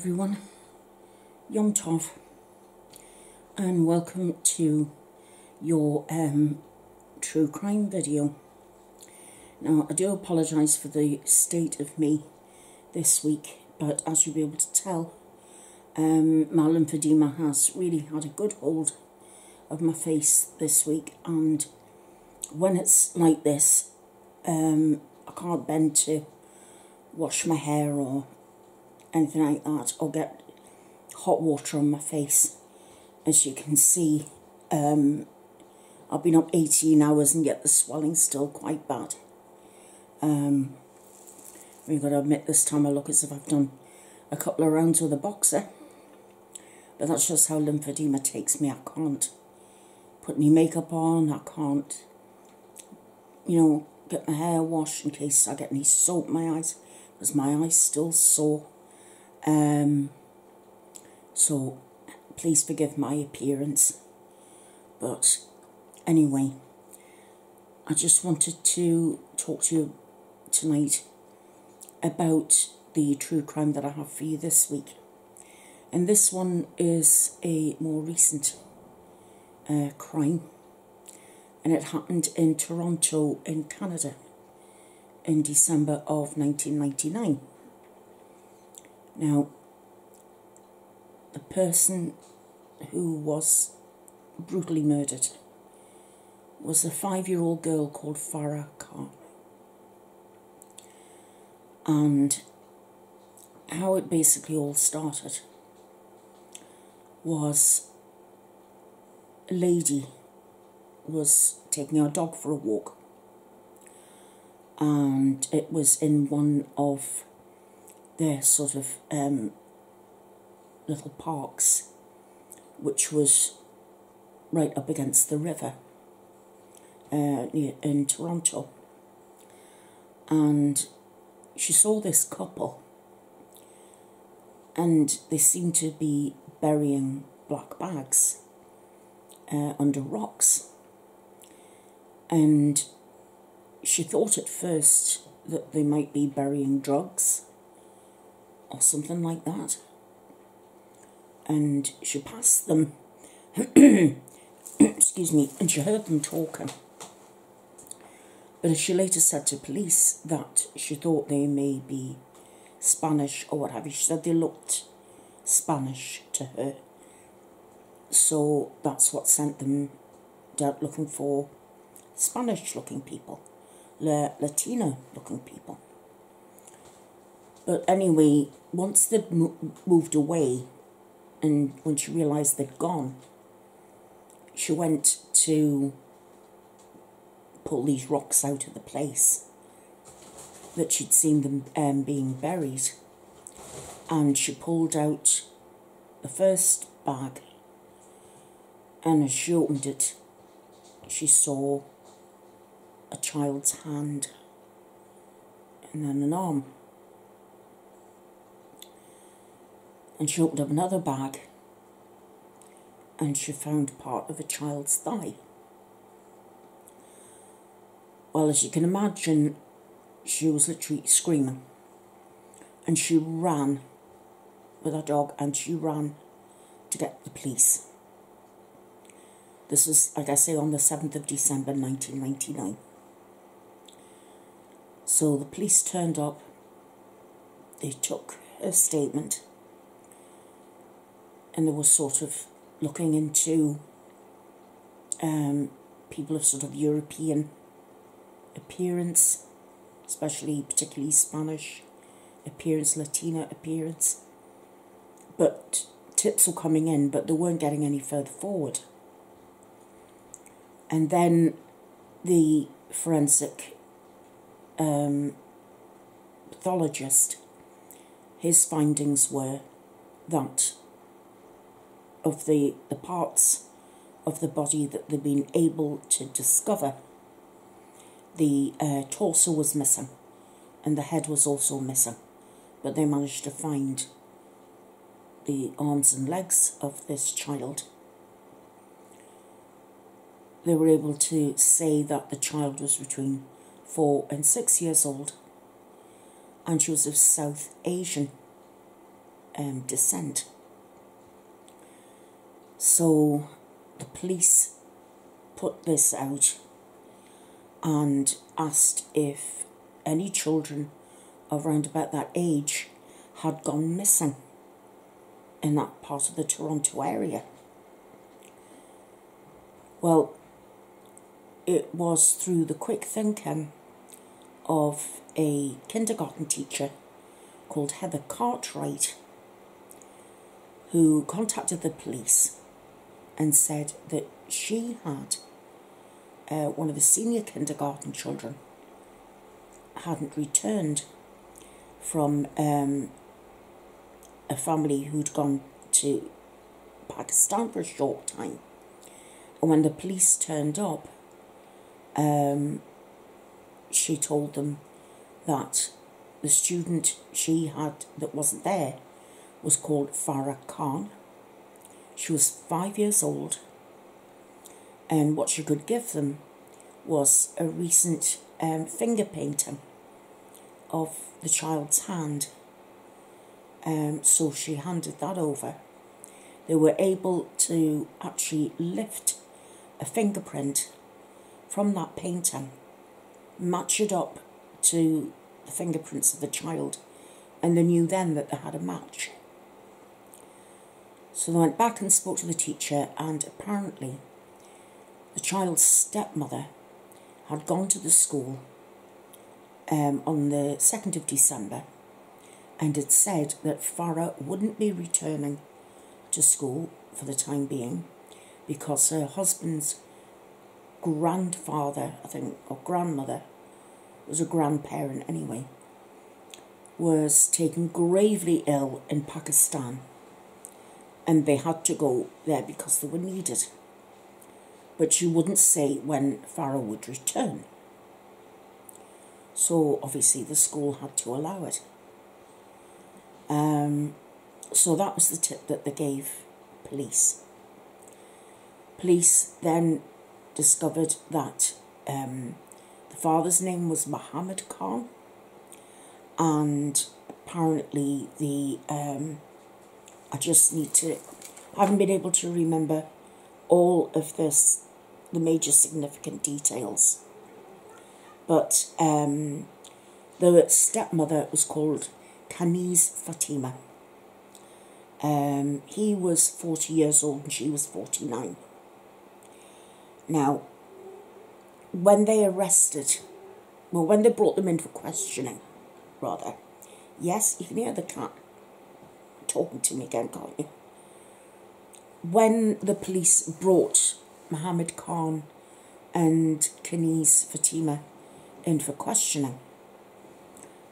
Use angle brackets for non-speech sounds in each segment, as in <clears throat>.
Everyone, Yom Tov, and welcome to your um, true crime video. Now, I do apologise for the state of me this week, but as you'll be able to tell, um, my lymphedema has really had a good hold of my face this week, and when it's like this, um, I can't bend to wash my hair or anything like that or get hot water on my face. As you can see, um, I've been up 18 hours and yet the swelling's still quite bad. Um, we've got to admit this time I look as if I've done a couple of rounds with a boxer. But that's just how lymphedema takes me. I can't put any makeup on. I can't, you know, get my hair washed in case I get any soap in my eyes because my eyes still sore. Um, so please forgive my appearance. But anyway, I just wanted to talk to you tonight about the true crime that I have for you this week. And this one is a more recent uh, crime, and it happened in Toronto, in Canada, in December of 1999. Now, the person who was brutally murdered was a five year old girl called Farah Khan. And how it basically all started was a lady was taking her dog for a walk and it was in one of their sort of um, little parks, which was right up against the river uh, in Toronto. And she saw this couple, and they seemed to be burying black bags uh, under rocks. And she thought at first that they might be burying drugs or something like that. And she passed them, <clears throat> excuse me, and she heard them talking. But she later said to police that she thought they may be Spanish or what have you. She said they looked Spanish to her. So that's what sent them out looking for Spanish looking people, Latina looking people. But anyway, once they'd moved away and when she realised they'd gone, she went to pull these rocks out of the place that she'd seen them um, being buried. And she pulled out the first bag, and as she opened it, she saw a child's hand and then an arm. And she opened up another bag and she found part of a child's thigh. Well, as you can imagine, she was literally screaming. And she ran with her dog and she ran to get the police. This was, like I say, on the 7th of December 1999. So the police turned up, they took her statement, and they were sort of looking into um, people of sort of European appearance, especially particularly Spanish appearance, Latina appearance. But tips were coming in, but they weren't getting any further forward. And then the forensic um, pathologist, his findings were that of the, the parts of the body that they've been able to discover. The uh, torso was missing and the head was also missing, but they managed to find the arms and legs of this child. They were able to say that the child was between four and six years old and she was of South Asian um, descent. So the police put this out and asked if any children around about that age had gone missing in that part of the Toronto area. Well, it was through the quick thinking of a kindergarten teacher called Heather Cartwright who contacted the police and said that she had uh, one of the senior kindergarten children hadn't returned from um, a family who'd gone to Pakistan for a short time. And when the police turned up, um, she told them that the student she had that wasn't there was called Farah Khan. She was five years old, and what she could give them was a recent um, finger painting of the child's hand. Um, so she handed that over. They were able to actually lift a fingerprint from that painting, match it up to the fingerprints of the child, and they knew then that they had a match. So they went back and spoke to the teacher, and apparently, the child's stepmother had gone to the school um, on the 2nd of December and had said that Farah wouldn't be returning to school for the time being because her husband's grandfather, I think, or grandmother, was a grandparent anyway, was taken gravely ill in Pakistan and they had to go there because they were needed. But you wouldn't say when Farah would return. So obviously the school had to allow it. Um, so that was the tip that they gave police. Police then discovered that um, the father's name was Muhammad Khan, and apparently the um, I just need to I haven't been able to remember all of this the major significant details. But um, the stepmother was called Kaniz Fatima. Um, he was 40 years old and she was 49. Now, when they arrested, well, when they brought them in for questioning, rather, yes, you can hear the cat talking to me again, can't you? When the police brought Mohammed Khan and Kaniz Fatima in for questioning,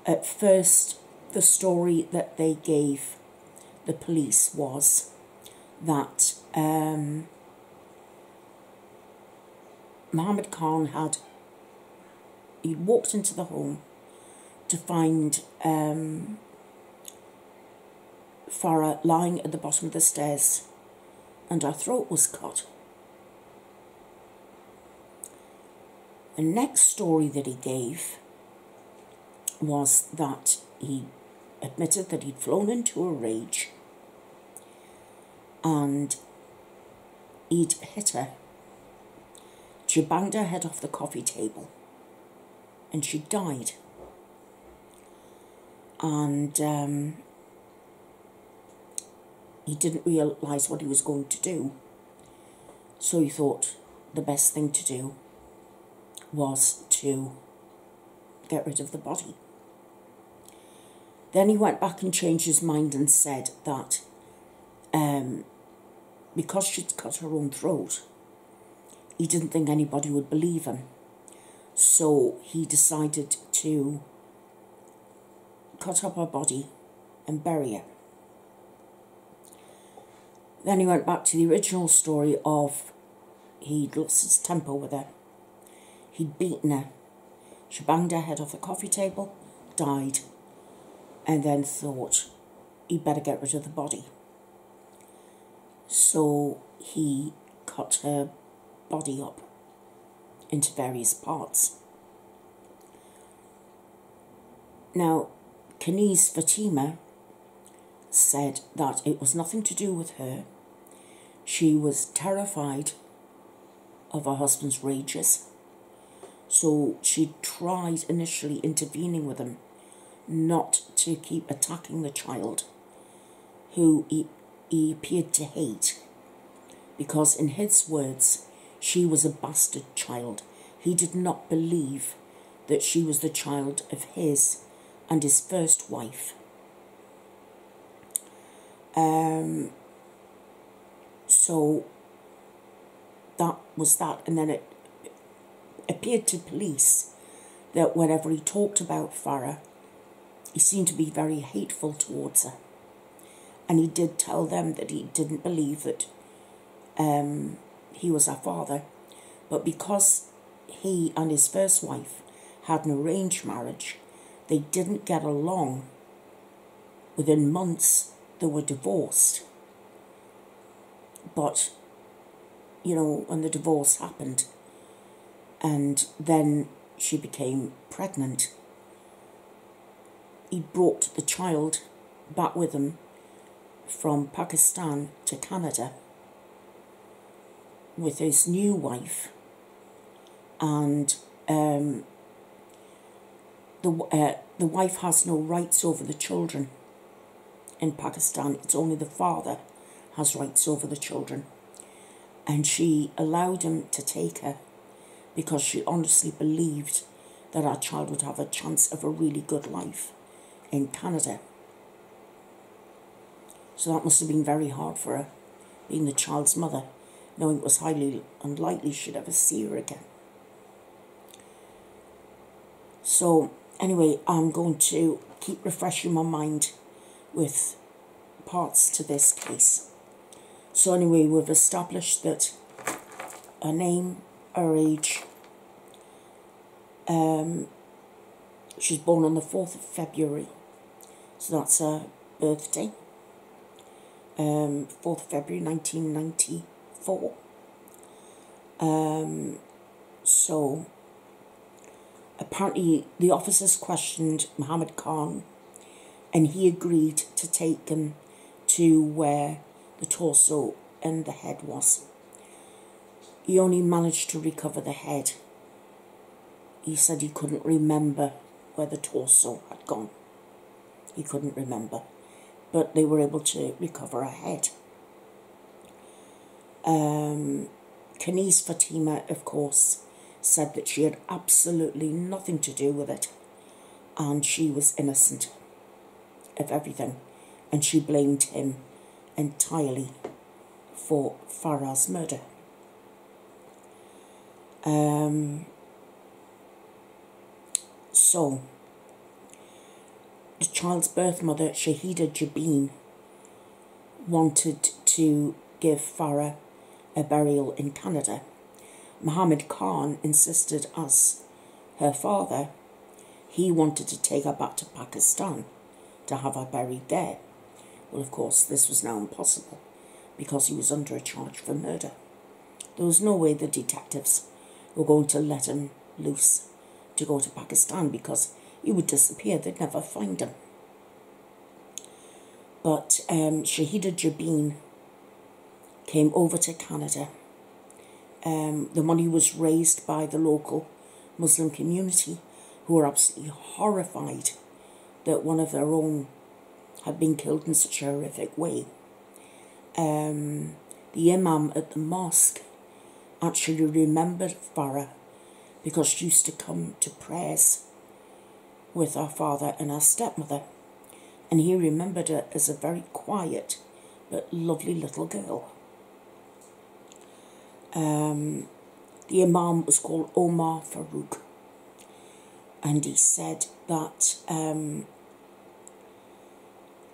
at first the story that they gave the police was that um, Mohammed Khan had he walked into the home to find um, Farah lying at the bottom of the stairs and her throat was cut. The next story that he gave was that he admitted that he'd flown into a rage and he'd hit her. She banged her head off the coffee table and she died. And um, he didn't realise what he was going to do. So he thought the best thing to do was to get rid of the body. Then he went back and changed his mind and said that um, because she'd cut her own throat, he didn't think anybody would believe him. So he decided to cut up her body and bury her. Then he went back to the original story of he'd lost his temper with her. He'd beaten her. She banged her head off the coffee table, died, and then thought he'd better get rid of the body. So he cut her body up into various parts. Now, Kaniz Fatima said that it was nothing to do with her. She was terrified of her husband's rages. So she tried initially intervening with him not to keep attacking the child who he, he appeared to hate because, in his words, she was a bastard child. He did not believe that she was the child of his and his first wife. Um, so that was that, and then it appeared to police that whenever he talked about Farah, he seemed to be very hateful towards her. And he did tell them that he didn't believe that um, he was her father, but because he and his first wife had an arranged marriage, they didn't get along. Within months, they were divorced. But, you know, when the divorce happened, and then she became pregnant, he brought the child back with him from Pakistan to Canada with his new wife, and um, the uh, the wife has no rights over the children. In Pakistan, it's only the father has rights over the children, and she allowed him to take her because she honestly believed that our child would have a chance of a really good life in Canada. So that must have been very hard for her, being the child's mother, knowing it was highly unlikely she'd ever see her again. So, anyway, I'm going to keep refreshing my mind with parts to this case. So, anyway, we've established that her name, her age, um, she's born on the 4th of February, so that's her birthday. Um, 4th February 1994. Um, so, apparently, the officers questioned Muhammad Khan and he agreed to take them to where the torso and the head was. He only managed to recover the head. He said he couldn't remember where the torso had gone. He couldn't remember but they were able to recover a head. Um, Fatima, of course, said that she had absolutely nothing to do with it and she was innocent of everything and she blamed him entirely for Farah's murder. Um, so, the child's birth mother, Shahida Jabin, wanted to give Farah a burial in Canada. Muhammad Khan insisted, as her father, he wanted to take her back to Pakistan to have her buried there. Well, of course, this was now impossible because he was under a charge for murder. There was no way the detectives were going to let him loose to go to Pakistan because he would disappear, they'd never find him. But um, Shahida Jabin came over to Canada. Um, the money was raised by the local Muslim community who were absolutely horrified that one of their own had been killed in such a horrific way. Um, the imam at the mosque actually remembered Farah because she used to come to prayers with our father and our stepmother, and he remembered her as a very quiet but lovely little girl. Um, the Imam was called Omar Farouk, and he said that um,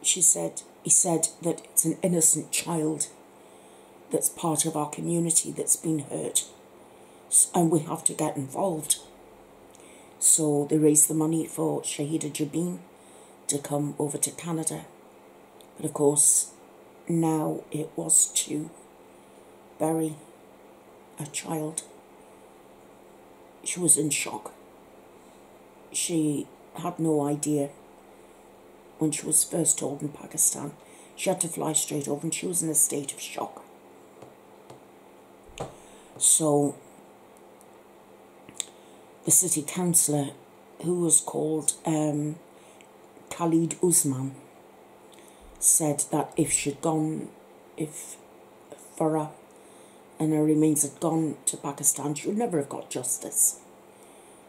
she said he said that it's an innocent child that's part of our community that's been hurt, and we have to get involved. So they raised the money for Shahida Jabin to come over to Canada. But of course, now it was to bury a child. She was in shock. She had no idea when she was first told in Pakistan She had to fly straight over and she was in a state of shock. So the city councillor, who was called um, Khalid Usman, said that if she'd gone, if Farah and her remains had gone to Pakistan, she would never have got justice.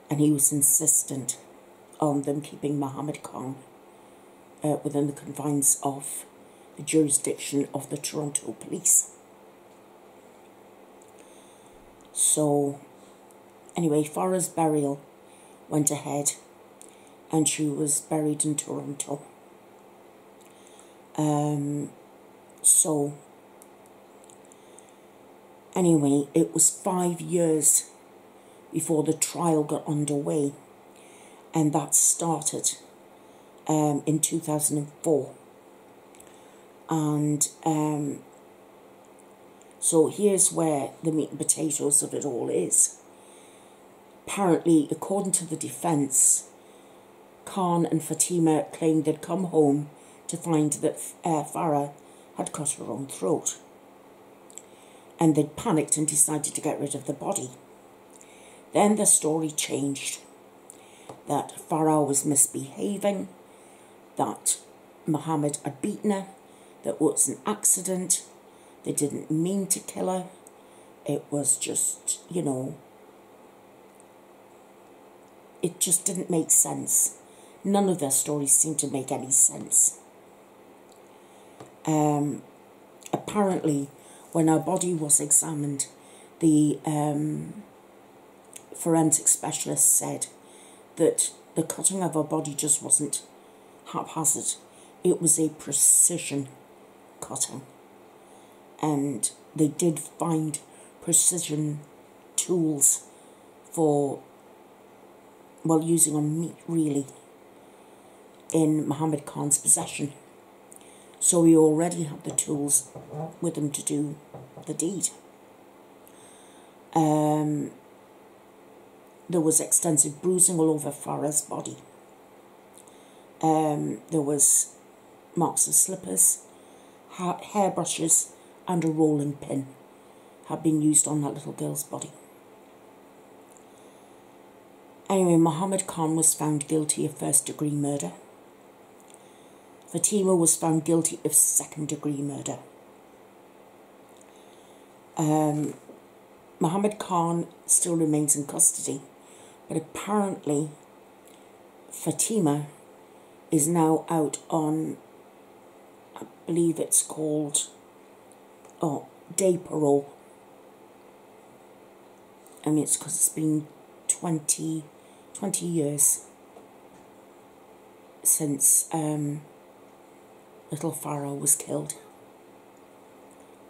And he was insistent on them keeping Muhammad Khan uh, within the confines of the jurisdiction of the Toronto Police. So, anyway, Farah's burial went ahead and she was buried in Toronto. Um, so, anyway, it was five years before the trial got underway, and that started um, in 2004. And um, so here's where the meat and potatoes of it all is. Apparently, according to the defence, Khan and Fatima claimed they'd come home to find that uh, Farah had cut her own throat. And they'd panicked and decided to get rid of the body. Then the story changed that Farah was misbehaving, that Mohammed had beaten her, that it was an accident, they didn't mean to kill her, it was just, you know, it just didn't make sense. None of their stories seemed to make any sense. Um, apparently, when her body was examined, the um, forensic specialist said that the cutting of her body just wasn't haphazard, it was a precision cutting. And they did find precision tools for, well, using on meat really, in Muhammad Khan's possession. So he already had the tools with him to do the deed. Um, there was extensive bruising all over Farah's body. Um, there was marks of slippers, ha- hairbrushes, and a rolling pin had been used on that little girl's body. Anyway, Mohammed Khan was found guilty of first degree murder. Fatima was found guilty of second degree murder. Um, Mohammed Khan still remains in custody, but apparently Fatima is now out on, I believe it's called, oh, day parole. I mean, it's because it's been 20, 20 years since um, little Farah was killed.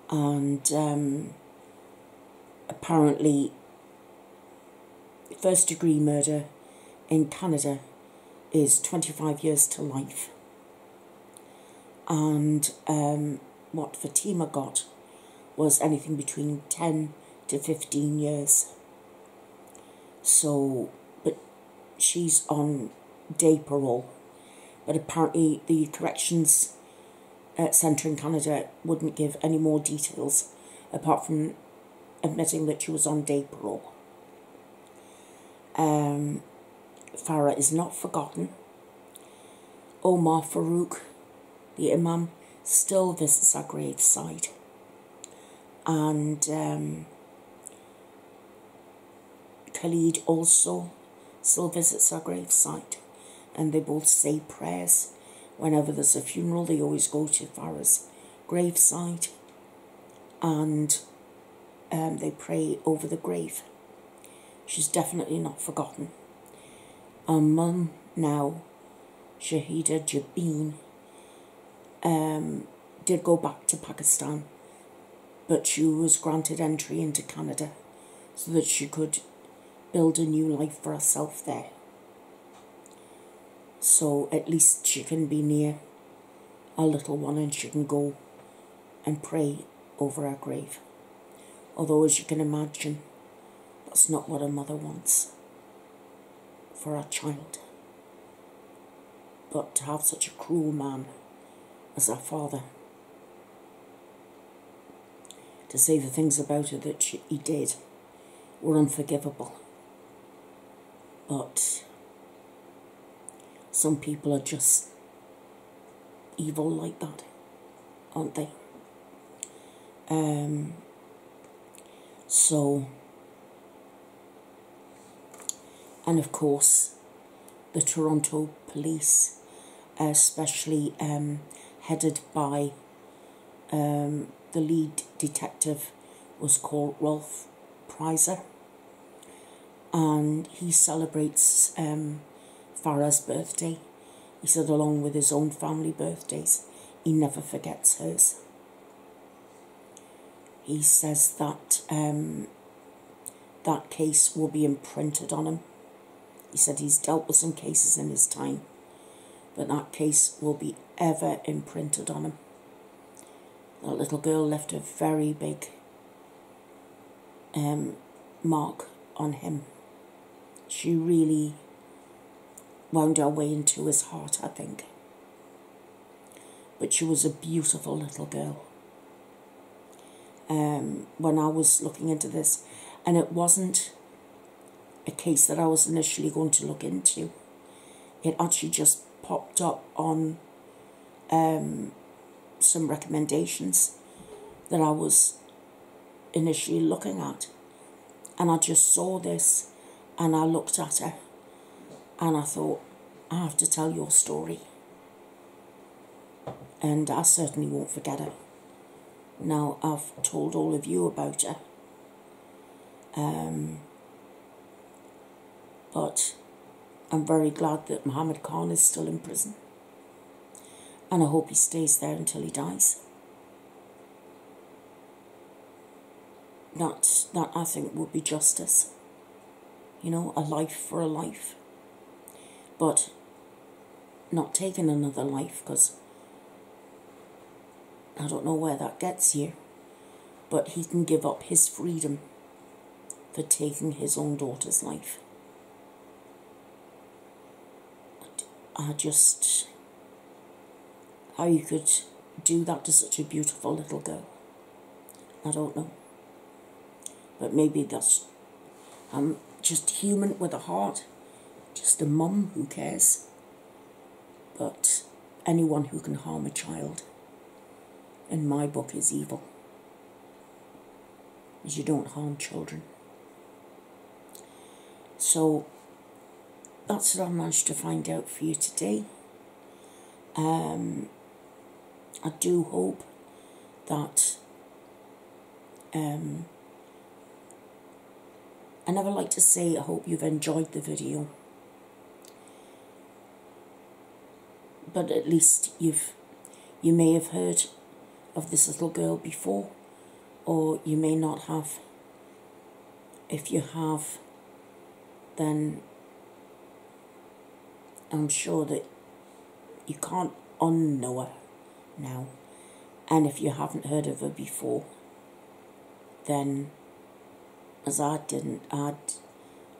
And um, apparently, first degree murder in Canada is 25 years to life. And um, what Fatima got was anything between 10 to 15 years. So, but she's on day parole. But apparently, the corrections centre in Canada wouldn't give any more details apart from admitting that she was on day parole. Um, Farah is not forgotten. Omar Farouk, the Imam, still visits our graveside. And um, Khalid also still visits our graveside. And they both say prayers. Whenever there's a funeral, they always go to Farah's graveside and um, they pray over the grave. She's definitely not forgotten. Our mum now, Shahida Jabeen, um, did go back to Pakistan, but she was granted entry into Canada so that she could build a new life for herself there. So at least she can be near our little one and she can go and pray over our grave. Although, as you can imagine, that's not what a mother wants for our child. But to have such a cruel man as our father, to say the things about her that she, he did were unforgivable. But some people are just evil like that, aren't they? Um, so and of course, the Toronto police, especially um, headed by um, the lead detective, was called Rolf Prizer, and he celebrates um, Farah's birthday. He said, along with his own family birthdays, he never forgets hers. He says that um, that case will be imprinted on him. He said he's dealt with some cases in his time, but that case will be ever imprinted on him. That little girl left a very big um, mark on him. She really wound her way into his heart, I think. But she was a beautiful little girl. Um, when I was looking into this, and it wasn't a case that I was initially going to look into. It actually just popped up on um, some recommendations that I was initially looking at. And I just saw this and I looked at her and I thought, I have to tell your story. And I certainly won't forget her. Now I've told all of you about her. Um, but I'm very glad that Mohammed Khan is still in prison. And I hope he stays there until he dies. That, that I think would be justice. You know, a life for a life. But not taking another life because I don't know where that gets you. But he can give up his freedom for taking his own daughter's life. I just. How you could do that to such a beautiful little girl. I don't know. But maybe that's. I'm just human with a heart. Just a mum who cares. But anyone who can harm a child, in my book, is evil. Because you don't harm children. So that's what I managed to find out for you today. Um, I do hope that um, I never like to say I hope you've enjoyed the video. But at least you've you may have heard of this little girl before or you may not have. If you have, then I'm sure that you can't unknow her now. And if you haven't heard of her before, then as I didn't, I'd,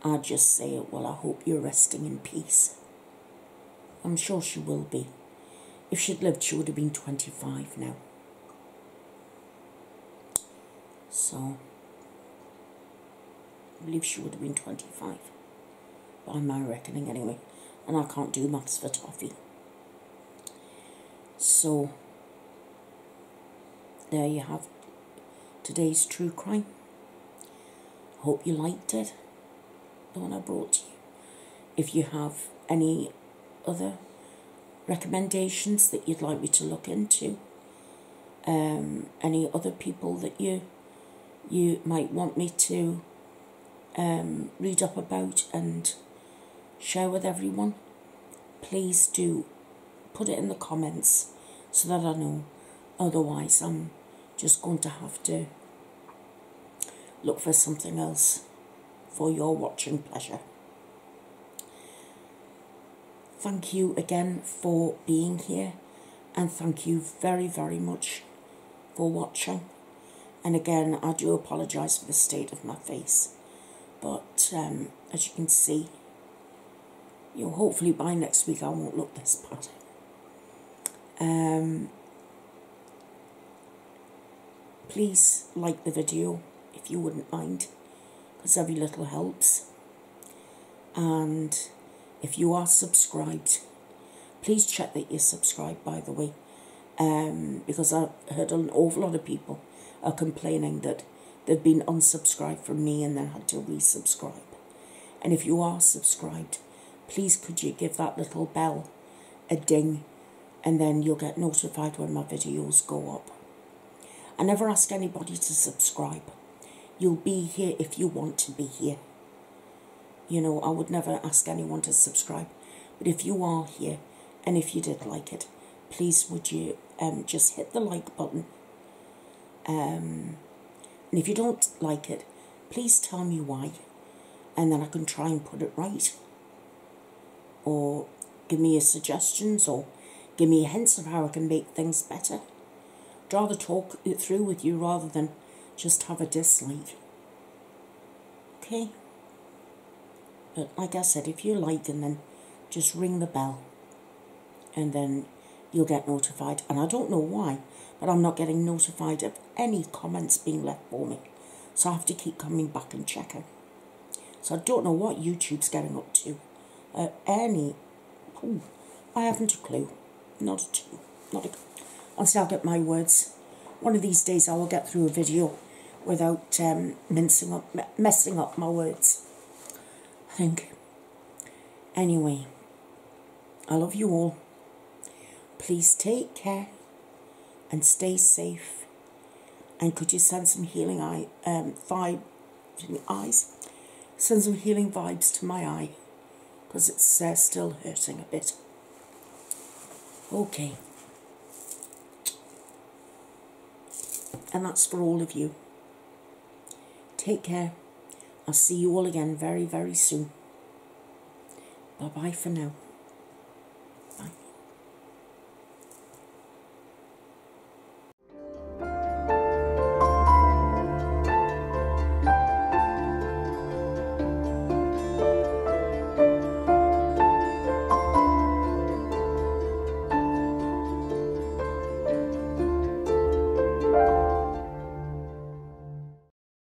I'd just say, it, well, I hope you're resting in peace. I'm sure she will be. If she'd lived, she would have been 25 now. So, I believe she would have been 25 by my reckoning anyway. And I can't do maths for toffee. So, there you have today's true crime. Hope you liked it, the one I brought to you. If you have any other recommendations that you'd like me to look into, um, any other people that you you might want me to um, read up about and share with everyone, please do put it in the comments so that I know. Otherwise, I'm just going to have to look for something else for your watching pleasure. Thank you again for being here and thank you very, very much for watching. And again, I do apologise for the state of my face, but um, as you can see, you know, hopefully by next week I won't look this bad. Um, please like the video if you wouldn't mind, because every little helps. And if you are subscribed, please check that you're subscribed, by the way, um, because I've heard an awful lot of people are complaining that they've been unsubscribed from me and then had to resubscribe. And if you are subscribed, please could you give that little bell a ding and then you'll get notified when my videos go up. I never ask anybody to subscribe. You'll be here if you want to be here. You know, I would never ask anyone to subscribe. But if you are here and if you did like it, please would you um, just hit the like button. Um, and if you don't like it, please tell me why. And then I can try and put it right. Or give me your suggestions or give me hints of how I can make things better. I'd rather talk it through with you rather than just have a dislike. Okay? But like I said, if you like and then just ring the bell and then you'll get notified. And I don't know why, but I'm not getting notified of any comments being left for me. So I have to keep coming back and checking. So I don't know what YouTube's getting up to. Uh, any, ooh, I haven't a clue. Not a clue. Not a clue. Until I get my words. One of these days I will get through a video without um, mincing up, messing up my words. I think. Anyway, I love you all. Please take care and stay safe. And could you send some healing eye um vibe eyes? Send some healing vibes to my eye because it's uh, still hurting a bit. Okay. And that's for all of you. Take care. I'll see you all again very, very soon. Bye bye for now.